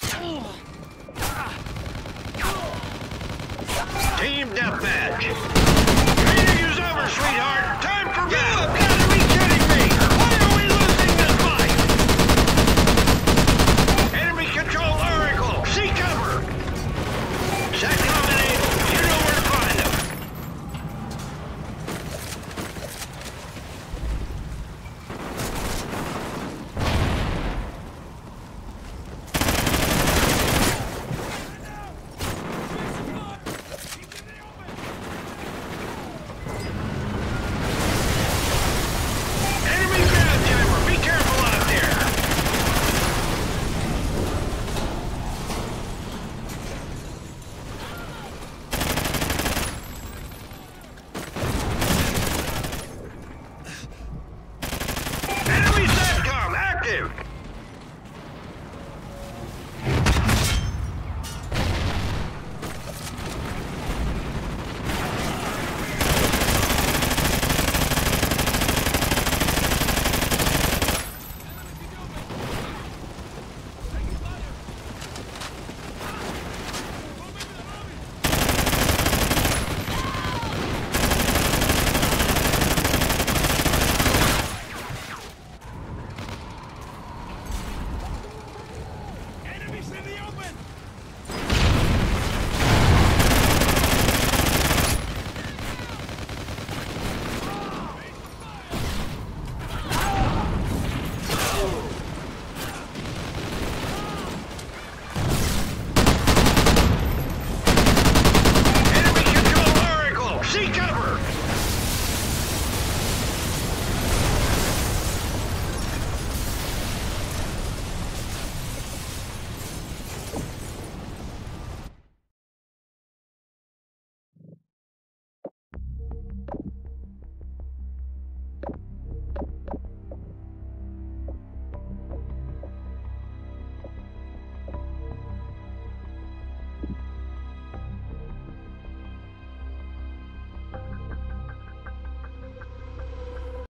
Team Deathmatch.